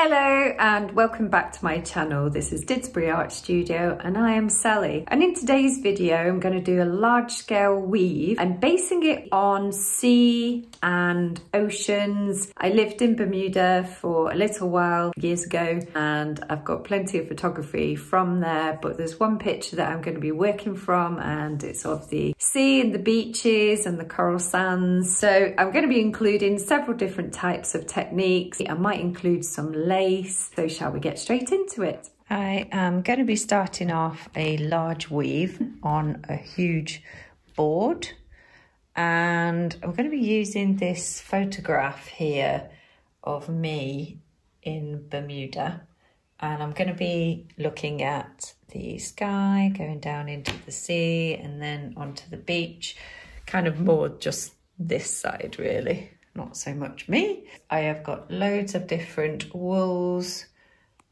Hello and welcome back to my channel. This is Didsbury Art Studio and I am Sally. And in today's video, I'm going to do a large scale weave. I'm basing it on sea and oceans. I lived in Bermuda for a little while years ago and I've got plenty of photography from there, but there's one picture that I'm going to be working from and it's of the sea and the beaches and the coral sands. So I'm going to be including several different types of techniques. I might include some lace. So shall we get straight into it? I am going to be starting off a large weave on a huge board and I'm going to be using this photograph here of me in Bermuda and I'm going to be looking at the sky going down into the sea and then onto the beach kind of more just this side really not so much me. I have got loads of different wools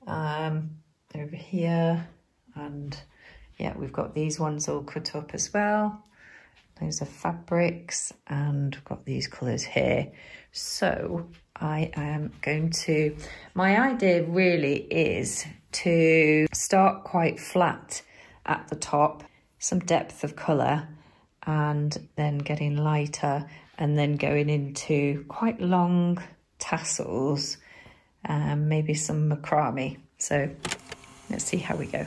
um, over here and yeah, we've got these ones all cut up as well. Those are fabrics and I've got these colours here. So I am going to, my idea really is to start quite flat at the top, some depth of colour and then getting lighter and then going into quite long tassels, um, maybe some macrame. So let's see how we go.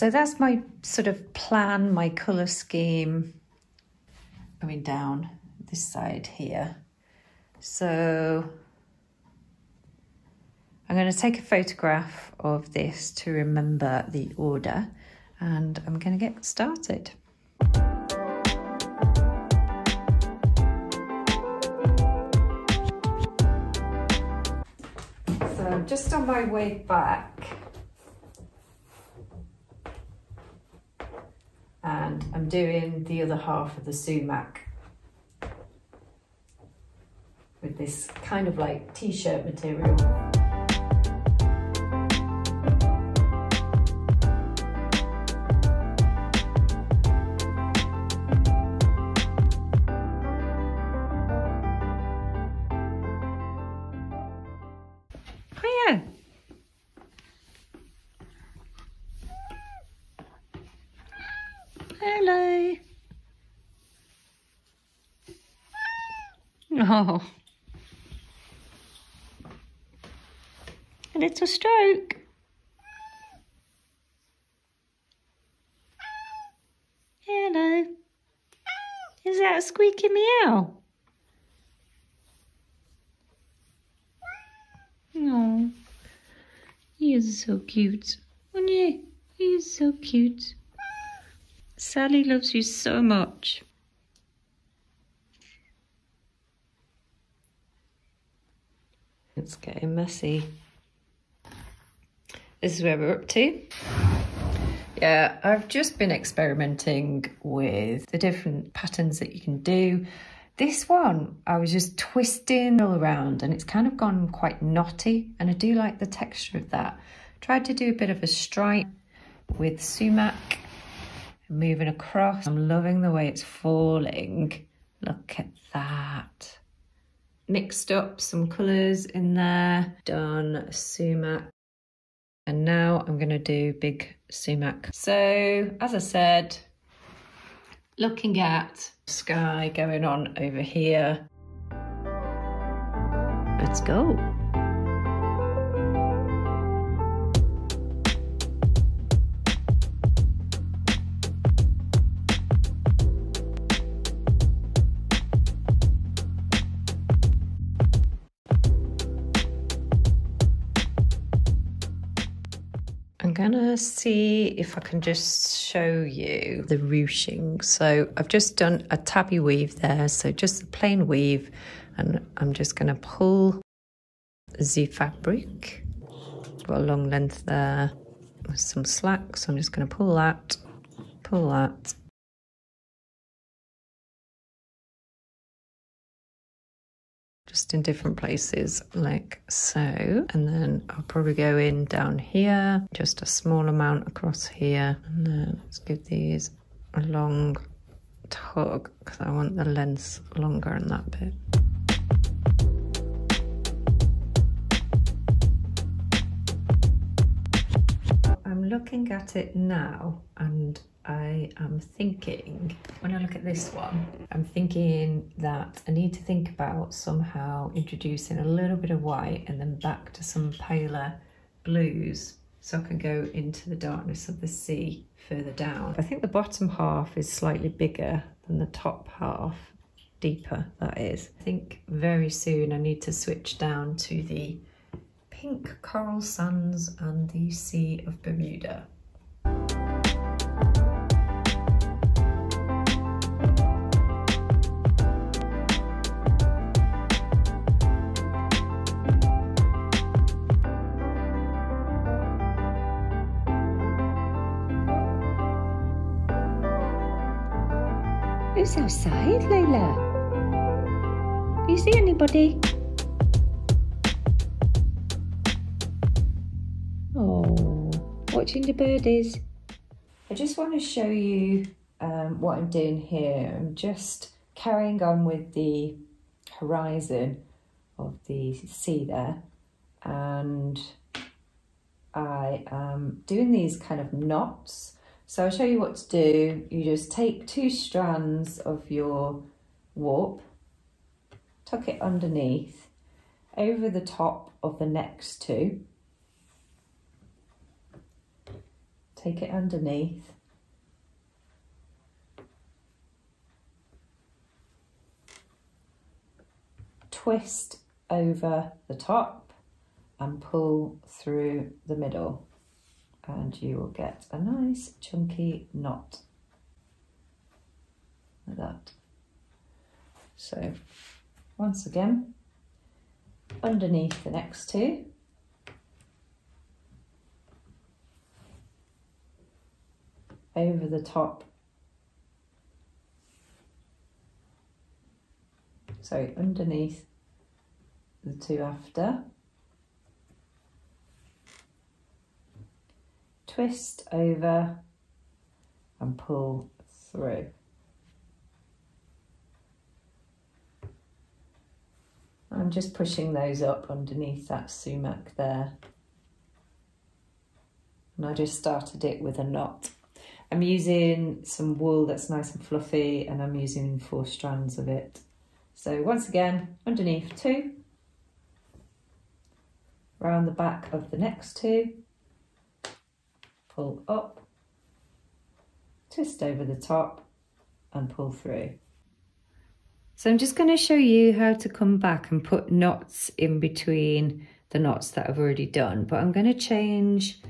So that's my sort of plan, my colour scheme going down this side here. So I'm going to take a photograph of this to remember the order and I'm going to get started. So I'm just on my way back and I'm doing the other half of the sumac with this kind of like t-shirt material. Oh. A little stroke. Hello. Is that a squeaky meow? Oh, he is so cute. Oh yeah, he is so cute. Sally loves you so much. It's getting messy. This is where we're up to. Yeah, I've just been experimenting with the different patterns that you can do. This one, I was just twisting all around and it's kind of gone quite knotty and I do like the texture of that. Tried to do a bit of a stripe with sumac moving across. I'm loving the way it's falling. Look at that. Mixed up some colours in there, done sumac. And now I'm going to do big sumac. So, as I said, looking at sky going on over here. Let's go. Gonna see if I can just show you the ruching. So I've just done a tabby weave there, so just a plain weave, and I'm just gonna pull the fabric. Got a long length there with some slack, so I'm just gonna pull that, pull that, just in different places like so. And then I'll probably go in down here, just a small amount across here. And then let's give these a long tug because I want the length longer in that bit. I'm looking at it now and I am thinking, when I look at this one, I'm thinking that I need to think about somehow introducing a little bit of white and then back to some paler blues so I can go into the darkness of the sea further down. I think the bottom half is slightly bigger than the top half, deeper that is. I think very soon I need to switch down to the pink coral sands and the Sea of Bermuda. Outside, Layla? Do you see anybody? Oh, watching the birdies. I just want to show you um, what I'm doing here. I'm just carrying on with the horizon of the sea there and I am doing these kind of knots so I'll show you what to do. You just take two strands of your warp, tuck it underneath, over the top of the next two. Take it underneath. Twist over the top and pull through the middle and you will get a nice chunky knot. Like that. So once again, underneath the next two, over the top, sorry, underneath the two after, twist over and pull through. I'm just pushing those up underneath that sumac there. And I just started it with a knot. I'm using some wool that's nice and fluffy and I'm using four strands of it. So once again, underneath two, around the back of the next two, pull up, twist over the top and pull through. So I'm just going to show you how to come back and put knots in between the knots that I've already done, but I'm going to change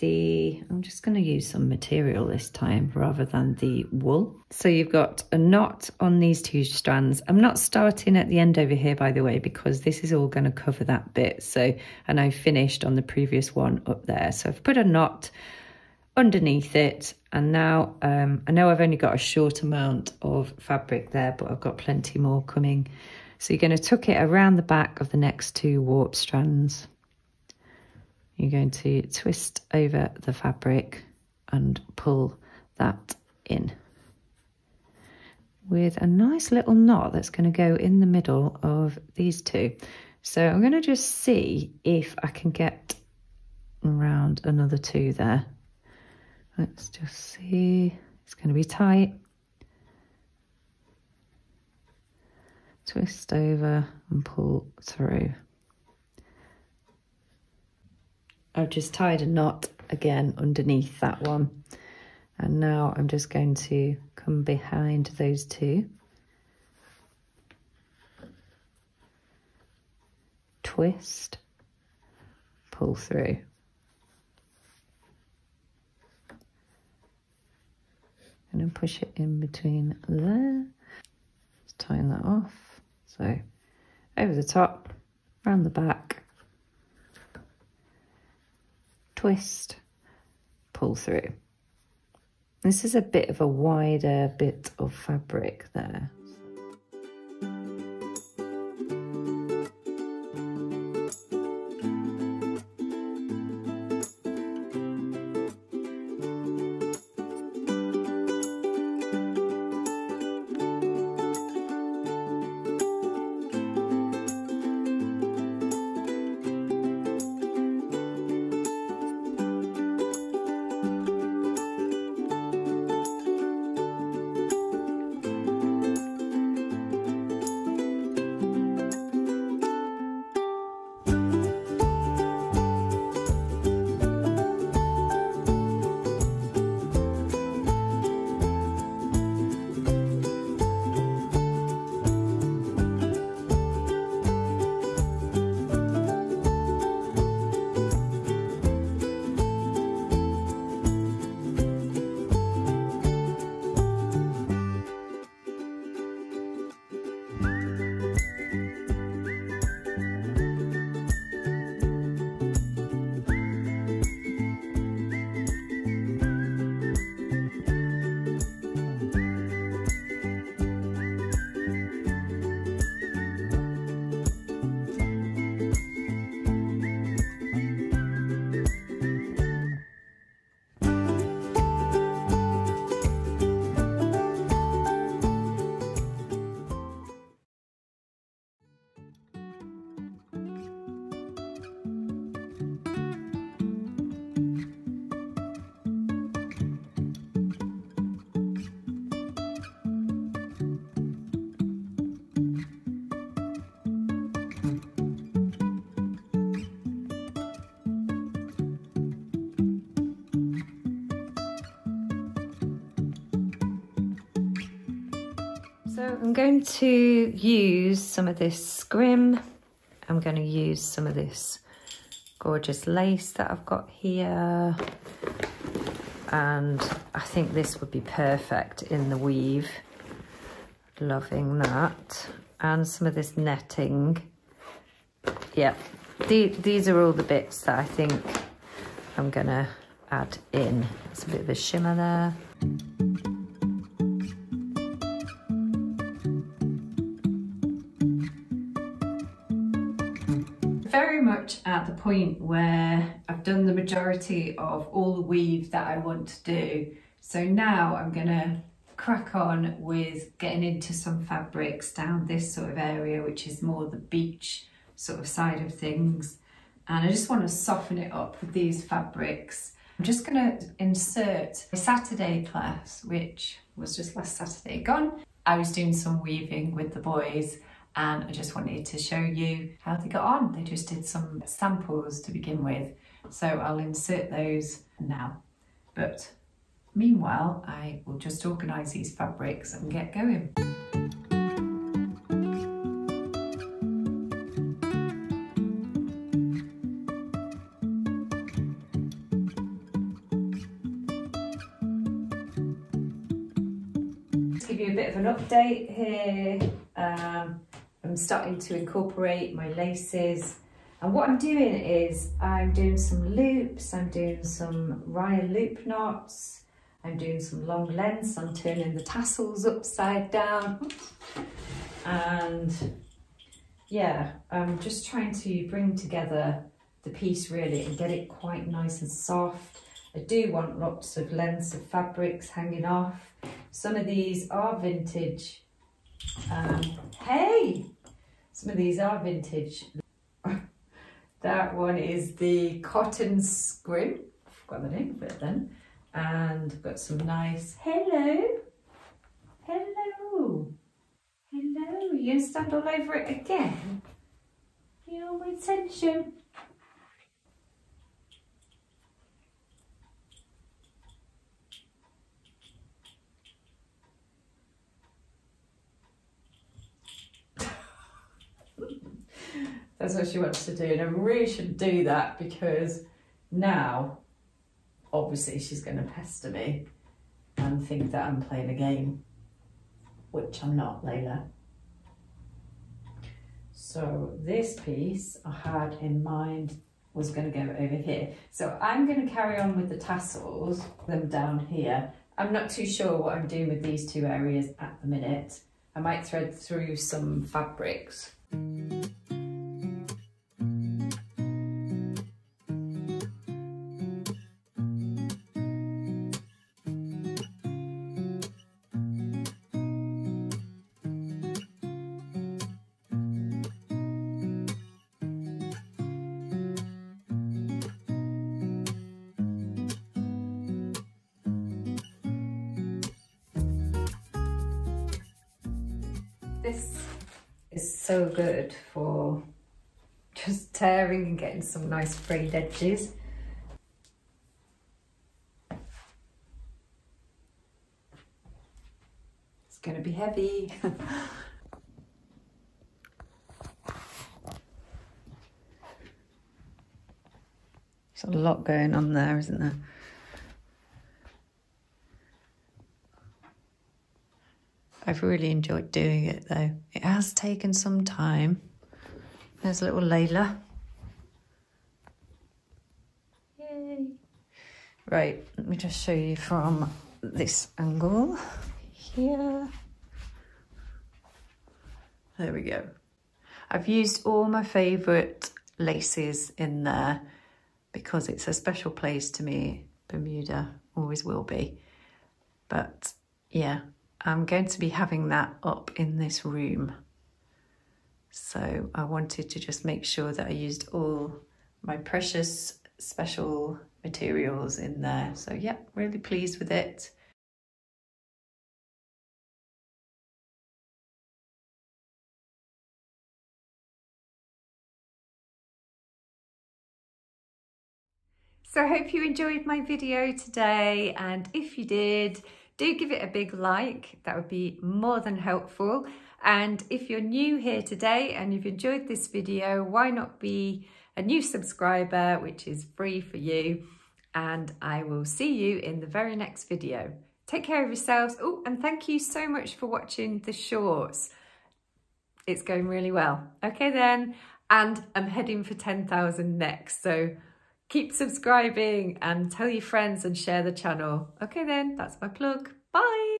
the, I'm just going to use some material this time rather than the wool. So you've got a knot on these two strands. I'm not starting at the end over here, by the way, because this is all going to cover that bit. So, and I finished on the previous one up there. So I've put a knot underneath it. And now um, I know I've only got a short amount of fabric there, but I've got plenty more coming. So you're going to tuck it around the back of the next two warp strands. You're going to twist over the fabric and pull that in with a nice little knot that's going to go in the middle of these two. So I'm going to just see if I can get around another two there. Let's just see. It's going to be tight. Twist over and pull through. I've just tied a knot again underneath that one. And now I'm just going to come behind those two. Twist, pull through. And push it in between there. Just tying that off. So over the top, around the back, twist, pull through. This is a bit of a wider bit of fabric there. So I'm going to use some of this scrim. I'm going to use some of this gorgeous lace that I've got here. And I think this would be perfect in the weave. Loving that. And some of this netting. Yep, the, these are all the bits that I think I'm going to add in. It's a bit of a shimmer there. Very much at the point where I've done the majority of all the weave that I want to do. So now I'm going to crack on with getting into some fabrics down this sort of area, which is more the beach sort of side of things. And I just want to soften it up with these fabrics. I'm just going to insert a Saturday class, which was just last Saturday gone. I was doing some weaving with the boys and I just wanted to show you how they got on. They just did some samples to begin with. So I'll insert those now. But meanwhile, I will just organise these fabrics and get going. give you a bit of an update here. Um, I'm starting to incorporate my laces. And what I'm doing is I'm doing some loops, I'm doing some Ryan loop knots, I'm doing some long lengths, I'm turning the tassels upside down. And yeah, I'm just trying to bring together the piece really and get it quite nice and soft. I do want lots of lengths of fabrics hanging off some of these are vintage. Um, hey, some of these are vintage. that one is the cotton scrim. Forgot the name of it then. And got some nice, hello, hello, hello. You stand all over it again? You're my attention. That's what she wants to do. And I really should do that because now, obviously, she's going to pester me and think that I'm playing a game, which I'm not, Layla. So this piece I had in mind was going to go over here. So I'm going to carry on with the tassels, them down here. I'm not too sure what I'm doing with these two areas at the minute. I might thread through some fabrics. This is so good for just tearing and getting some nice frayed edges. It's going to be heavy. There's a lot going on there, isn't there? I've really enjoyed doing it though. It has taken some time. There's little Layla. Yay. Right, let me just show you from this angle here. There we go. I've used all my favourite laces in there because it's a special place to me. Bermuda always will be. But yeah, I'm going to be having that up in this room. So I wanted to just make sure that I used all my precious special materials in there. So yeah, really pleased with it. So I hope you enjoyed my video today and if you did, do give it a big like. That would be more than helpful. And if you're new here today and you've enjoyed this video, why not be a new subscriber, which is free for you. And I will see you in the very next video. Take care of yourselves. Oh, and thank you so much for watching the shorts. It's going really well. Okay then. And I'm heading for 10,000 next. So keep subscribing and tell your friends and share the channel. Okay then, that's my plug. Bye.